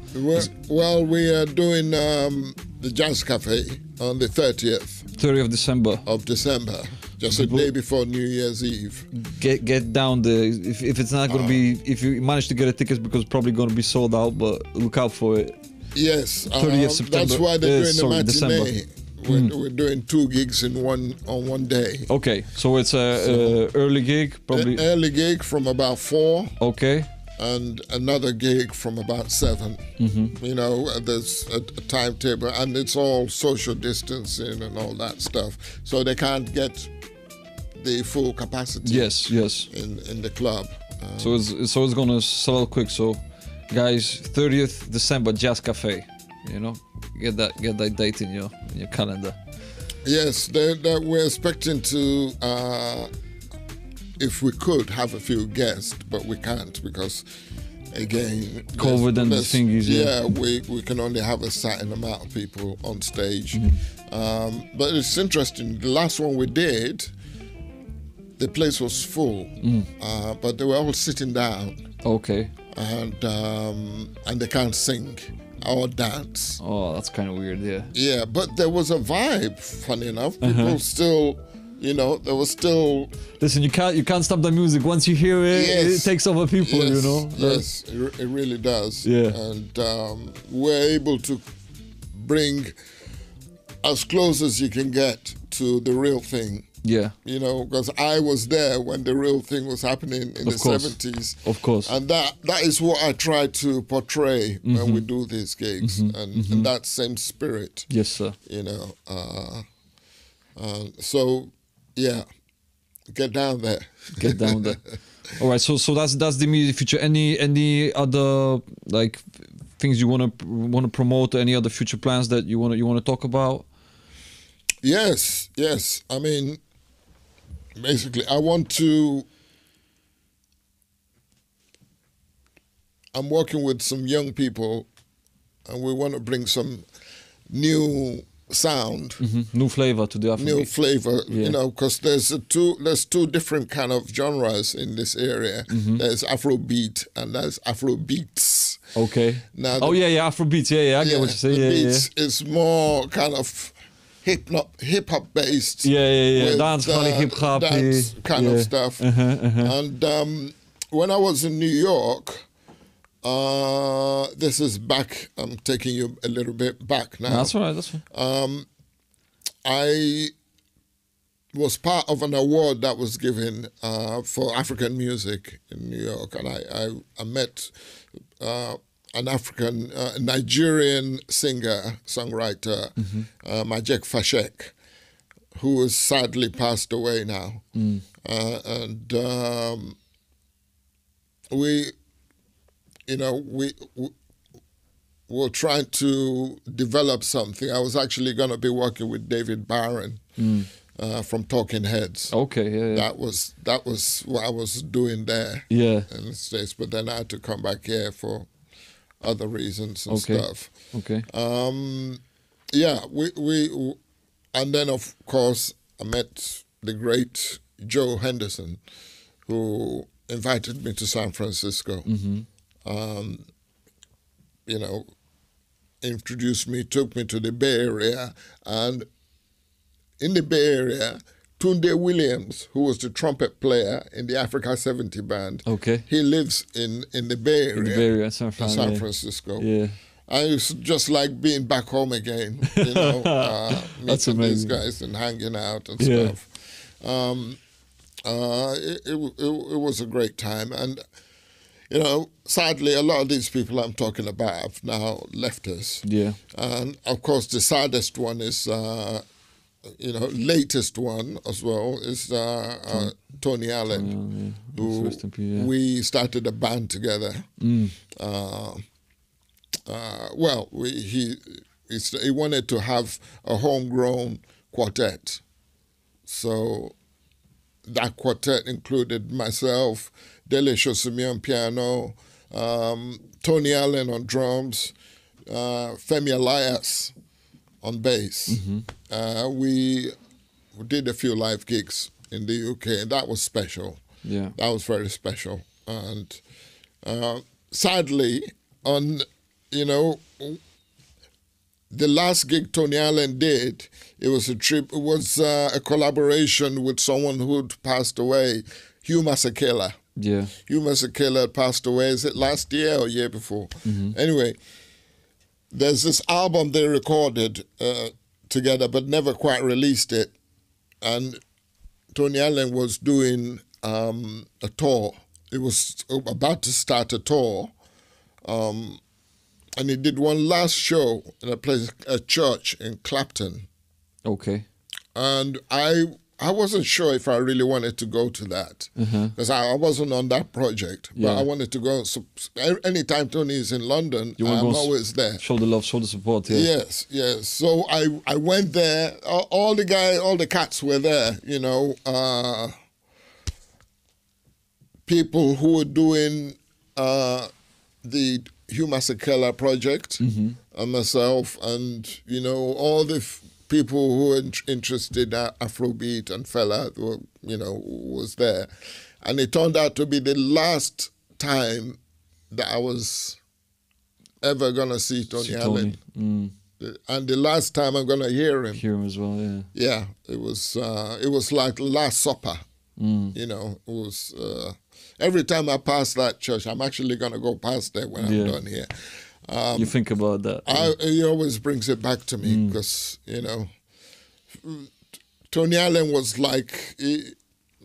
Well, we are doing um, the Jazz Cafe on the 30th 30th of December. of December, just a day before New Year's Eve. Get get down there. If, if it's not gonna be, if you manage to get a ticket, because it's probably gonna be sold out. But look out for it. Yes, 30th um, September. that's why they're Uh, doing sorry, the December. matinee. We're, we're doing two gigs in one on one day. Okay, so it's a, a early gig, probably. An early gig from about four, okay. and another gig from about 7 Mm-hmm. You know, uh, there's a, a timetable, and it's all social distancing and all that stuff, so they can't get the full capacity. Yes, yes. In in the club. Uh, So it's so it's gonna sell quick. So, guys, 30th December Jazz Cafe. You know, get that get that date in your in your calendar. yes, they, we're expecting to, uh, if we could, have a few guests, but we can't because. Again, COVID and the thing is yeah. Yeah, we, we can only have a certain amount of people on stage. Mm-hmm. Um, but it's interesting. The last one we did, the place was full, Mm. uh, but they were all sitting down, Okay. and um, and they can't sing or dance. Oh, that's kind of weird. Yeah. Yeah, but there was a vibe. Funny enough, Uh-huh. people still, you know, there was still. Listen, you can't you can't stop the music. Once you hear it, it takes over people. yes, You know. yes, it, it really does. Yeah. and um, we're able to bring as close as you can get to the real thing. Yeah. You know, because I was there when the real thing was happening in Of the course. seventies. Of course. And that that is what I try to portray Mm-hmm. when we do these gigs, and, and that same spirit. yes, sir. you know. Uh, uh, so, yeah, get down there. Get down there. All right. So so that's that's the immediate future. Any any other like things you wanna wanna promote? Any other future plans that you wanna you wanna talk about? yes, yes. I mean, basically, I want to. I'm working with some young people, and we want to bring some new sound. Mhm. New flavor to the Afrobeat. new flavor Yeah. you know because there's a two there's two different kind of genres in this area Mm-hmm. there's afrobeat and there's afrobeats Okay. Now oh yeah, yeah, Afrobeats. Yeah, yeah, I get what you say. the Yeah, yeah, beats is more kind of hip hop hip hop based yeah, yeah, yeah. Dance, uh, hip hop, dance kind yeah. of stuff Uh-huh, and um, when I was in New York uh, this is back I'm taking you a little bit back now That's right. That's fine. I was part of an award that was given uh, for African music in New York, and I I, I met uh, an African uh, Nigerian singer songwriter, uh, Majek Fashek, who has sadly passed away now, uh, and um, we, you know, we. we were trying to develop something. I was actually going to be working with David Byrne uh, from Talking Heads. Okay. Yeah. Yeah. That was that was what I was doing there yeah. in the States, but then I had to come back here for other reasons and Okay. stuff. Okay. Um, yeah, we we and then of course I met the great Joe Henderson, who invited me to San Francisco. Um, you know, introduced me, took me to the Bay Area, and in the Bay Area, Tunde Williams, who was the trumpet player in the Africa 70 band, Okay. he lives in, in the Bay Area, In the Bay Area, San Fran. San yeah. Francisco. Yeah. I used just like being back home again, you know, uh, That's meeting these guys and hanging out and Yeah. stuff. Um, uh, it, it, it, it was a great time. And, you know, sadly, a lot of these people I'm talking about have now left us. Yeah. And of course, the saddest one is, uh, you know, latest one as well is uh, uh, Tony Allen, yeah. who Rest in peace, yeah. we started a band together. Mm. Uh, uh, well, we, he he he wanted to have a homegrown quartet, so that quartet included myself, Dele Sosimi on piano, um, Tony Allen on drums, uh, Femi Elias on bass. Mm-hmm. Uh, we did a few live gigs in the UK, and that was special. Yeah. That was very special. And uh, sadly, on you know, the last gig Tony Allen did, it was a trip. It was uh, a collaboration with someone who'd passed away, Hugh Masekela. Yeah. Hugh Masekela passed away. Is it last year or year before? Anyway, there's this album they recorded uh, together, but never quite released it. And Tony Allen was doing um, a tour. it was about to start a tour. Um, and he did one last show in a place, a church in Clapton. Okay. And I I wasn't sure if I really wanted to go to that because I, I wasn't on that project. But Mm-hmm. Yeah. I wanted to go. So, anytime Tony is in London, You I'm always there. Show the love, show the support. Yeah. Yes, yes. So I I went there. All, all the guys, all the cats were there. You know, uh, people who were doing uh, the Hugh Masekela project, and myself, and you know all the f- people who were in- interested in Afrobeat and Fela, were, you know, was there, and it turned out to be the last time that I was ever gonna see Tony See Allen Mm. and the last time I'm gonna hear him, Hear him as well. Yeah. yeah, it was uh, it was like Last Supper. Mm. You know, it was uh, every time I pass that church, I'm actually gonna go past there when Yeah. I'm done here. You think about that. I, it always brings it back to Mm. me because you know, Tony Allen was like he,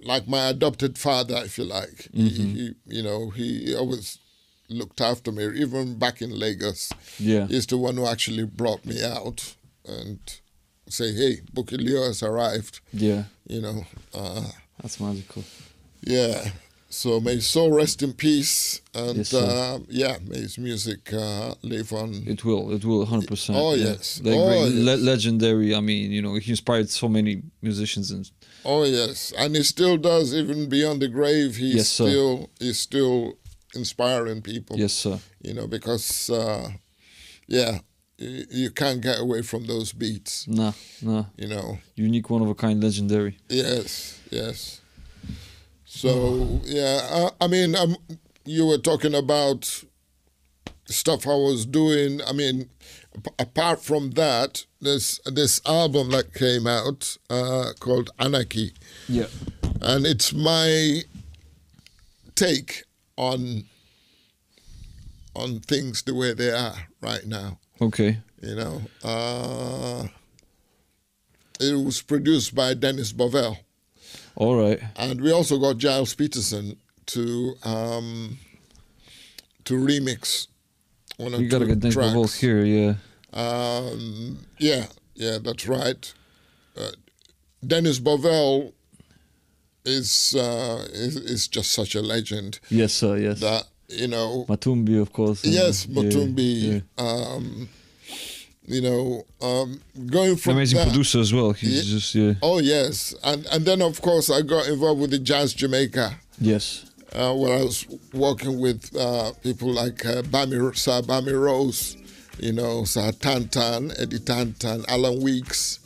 like my adopted father, if you like. He, Mm-hmm. he, you know, he always looked after me, even back in Lagos. yeah. He's the one who actually brought me out and say, "Hey, Bukky Leo has arrived." Yeah. You know, uh, That's magical. yeah. So may his soul rest in peace, and Yes, uh, yeah, may his music uh, live on. It will. It will. Hundred percent. Oh, yes. Like Oh, great, le- legendary. I mean, you know, he inspired so many musicians and Oh yes, and he still does even beyond the grave. He's Yes, still he's still inspiring people. yes, sir. You know because uh, yeah, you, you can't get away from those beats. Nah, nah. You know. Unique, one of a kind, legendary. Yes, yes. So yeah, I, I mean, um, you were talking about stuff I was doing. I mean, ap- apart from that, there's this album that came out uh, called Anarchy, Yeah. and it's my take on on things the way they are right now. Okay. You know, uh, it was produced by Dennis Bovell. All right. And we also got Gilles Peterson to um, to remix one or You two get Dennis tracks. Bovell here. Yeah. Um, yeah, yeah, that's right. Uh, Dennis Bovell is, uh, is is just such a legend Yes, sir. Yes. that you know. Matumbi, of course. Yes, yeah, yeah. Um, you know, um, going from Amazing that, producer as well. He's Yeah. just yeah. Oh yes, and and then of course I got involved with the Jazz Jamaica. Yes. uh, where I was working with uh, people like uh, Bami, Sir Bami Rose, you know, Sir Tantan, Eddie Tantan, Alan Weekes,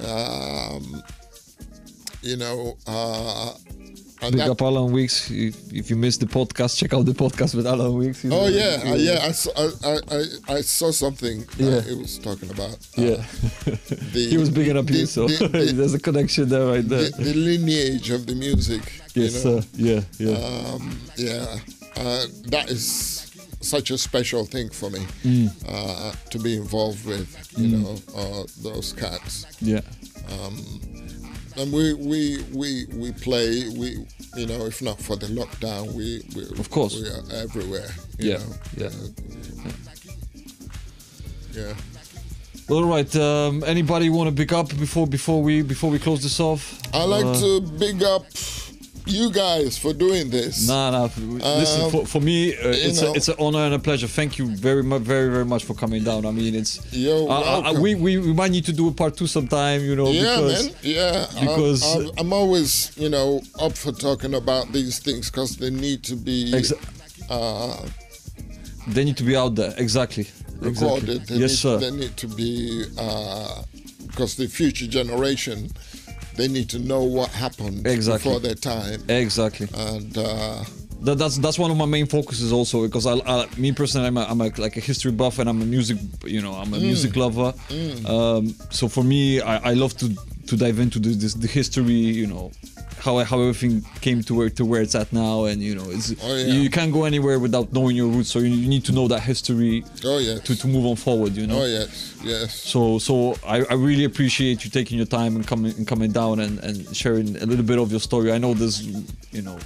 um, you know, uh, and Big that, up Alan Weekes. If, if you missed the podcast, check out the podcast with Alan Weekes. He's oh yeah, uh, yeah, I saw, I, I, I saw something that Yeah. he was talking about. Uh, Yeah. the, he was bigging up the, you, so the, the, there's a connection there right there. the, the lineage of the music. yes, you know? sir. Yeah, yeah. um, yeah, uh, that is such a special thing for me Mm. uh, to be involved with. You know, uh, those cats, yeah. And we we we we play. We you know, if not for the lockdown, we, we Of course. we are everywhere. You Yeah, know? yeah. yeah. All right. Um, anybody want to pick up before before we before we close this off? I like Uh, to big up you guys for doing this. Nah, nah. Listen, Um, for, for me, uh, it's know- a, it's an honor and a pleasure. Thank you very much, very very much for coming down. I mean, it's I- I- welcome. we, we we might need to do a part two sometime. You know, Yeah, because man. Yeah, I'm- because- I'm, I'm always, you know, up for talking about these things because they need to be. Exa- uh, they need to be out there. Exactly, recorded. Exactly. They Yes, need, sir. They need to be because the future generation they need to know what happened Exactly. before their time, Exactly. and uh, that, that's that's one of my main focuses also because I, I me personally I'm, a, I'm a, like a history buff and I'm a music you know I'm a Mm. music lover um, so for me I, I love to to dive into the, this, the history you know how how everything came to where to where it's at now and you know it's Oh, yeah. you, can't go anywhere without knowing your roots so you, you need to know that history oh yes, to, to move on forward you know oh yes, yes. so so I, I really appreciate you taking your time and coming and coming down and, and sharing a little bit of your story I know there's you know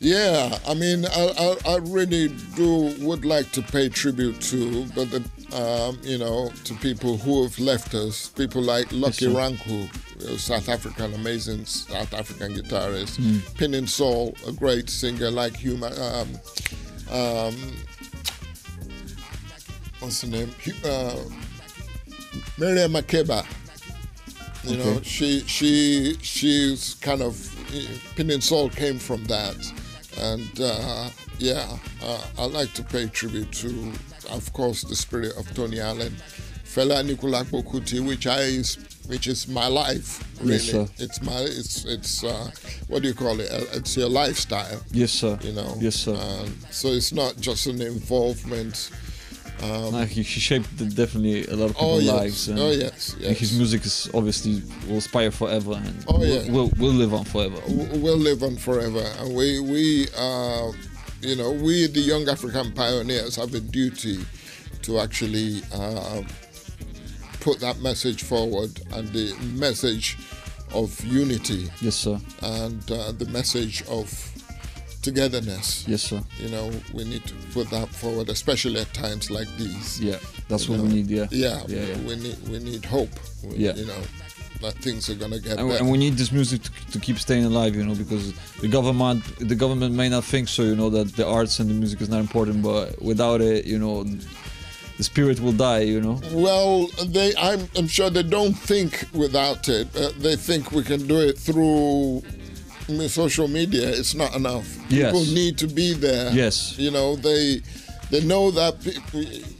Yeah, I mean, I, I, I really do would like to pay tribute to, but the, um, you know, to people who have left us. People like Lucky. Ranku, South African, amazing South African guitarist. Hmm. Pinise Saul, a great singer like Huma. Um, um, what's her name? Uh, Miriam Makeba. You know, Okay. she she she's kind of Pinise Saul came from that, and uh, yeah, uh, I like to pay tribute to, of course, the spirit of Tony Allen, Fela Anikulapo Kuti, which I which is my life. Really, Yes, sir. it's my it's it's uh, what do you call it? Uh, It's your lifestyle. yes sir You know. yes sir And so it's not just an involvement. Um, he, he shaped the- definitely a lot of oh yes. lives. And, oh yes. and his music is obviously will inspire forever and Oh, will, yeah. will, will live on forever. will live on forever. And we, we uh, you know, we, the young African pioneers, have a duty to actually uh, put that message forward and the message of unity Yes, sir. and uh, the message of togetherness. Yes, sir. You know, we need to put that forward, especially at times like these. Yeah, that's You what know, we need. Yeah. Yeah, Yeah, yeah. we need we need hope. We- Yeah. you know, that things are gonna get And, better. and we need this music to, to keep staying alive, you know, because the government the government may not think so, you know, that the arts and the music is not important, but without it, you know, the spirit will die, you know. Well, they I'm, I'm sure they don't think without it. Uh, they think we can do it through social media. It's not enough. Yes. People need to be there. Yes. You know, they they know that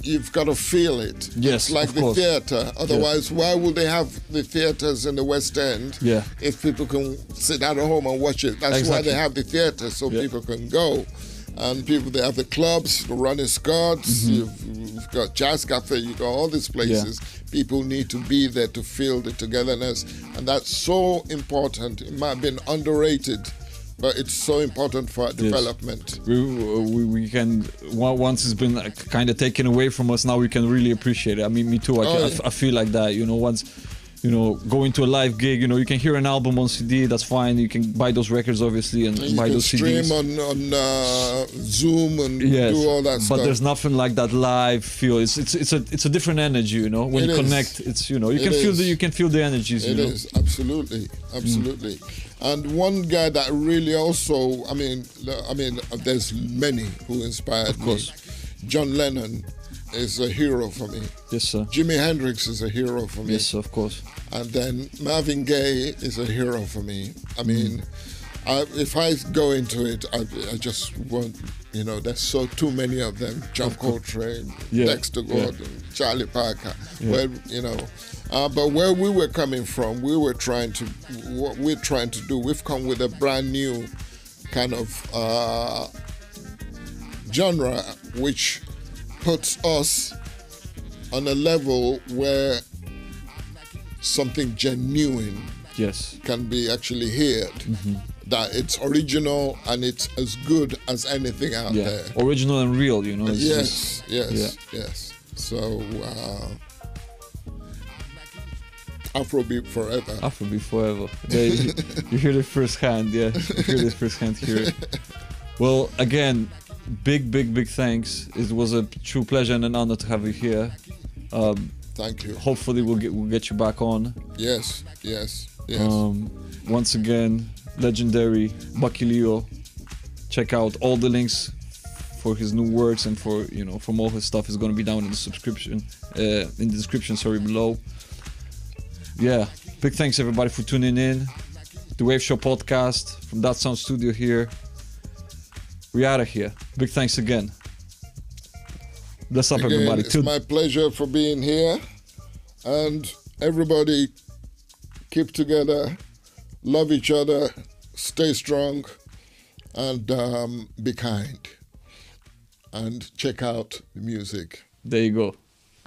you've got to feel it. Yes, It's like the course. theater. Otherwise, why would they have the theaters in the West End Yeah. if people can sit at home and watch it? That's why they have the theater so Yeah. people can go. And people, they have the clubs, the Ronnie Scott's, Mm-hmm. you've, you've got Jazz Cafe, you got all these places. People need to be there to feel the togetherness. And that's so important. It might have been underrated, but it's so important for our development. We, we, we can once it's been kind of taken away from us, now we can really appreciate it. I mean, me too. I, Oh, I yeah. I feel like that, you know. Once you know, going to a live gig, you know, you can hear an album on CD. That's fine. You can buy those records, obviously, and, And you buy can those stream CDs. on, on uh, Zoom and Yes, do all that but stuff. there's nothing like that live feel. It's it's it's a it's a different energy, you know. When It you is. connect, it's you know you It can feel the you can feel the energies, you know. is absolutely, absolutely. And one guy that really also, I mean, I mean, there's many who inspired Of course. me. John Lennon is a hero for me. Yes, sir. Jimi Hendrix is a hero for me. Yes, sir, of course. And then Marvin Gaye is a hero for me. I mean, I, if I go into it, I, I just want, you know, there's so too many of them. John Coltrane, Yeah, Dexter yeah. Gordon, Charlie Parker. Yeah. Where you know, uh, but where we were coming from, we were trying to, what we're trying to do, we've come with a brand new kind of uh, genre, which puts us on a level where something genuine Yes. can be actually heard. Mm-hmm. That it's original and it's as good as anything out Yeah. there. Original and real, you know. It's just- Yes, yes, yes. So, uh, Afrobeat forever. Afrobeat forever. Yeah, you, you hear it firsthand, yeah. You hear it firsthand here. Well, again, big, big, big thanks. It was a true pleasure and an honor to have you here. Um, Thank you. hopefully, we'll get we'll get you back on. Yes, yes, yes. Um, once again, legendary Bukky Leo. Check out all the links for his new works and for you know from all his stuff is going to be down in the subscription uh, in the description. Sorry below. Yeah, big thanks everybody for tuning in. The Wave Show podcast from That Sound Studio here. We out of here. Big thanks again. Bless up, Again, everybody. it's my pleasure for being here. And everybody keep together, love each other, stay strong, and um, be kind. And check out the music. There you go.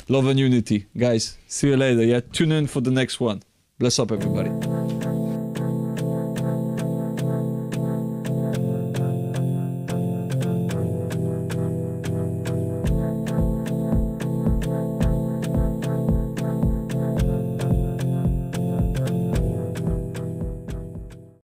Love and unity. Guys, see you later. Yeah, tune in for the next one. Bless up, everybody.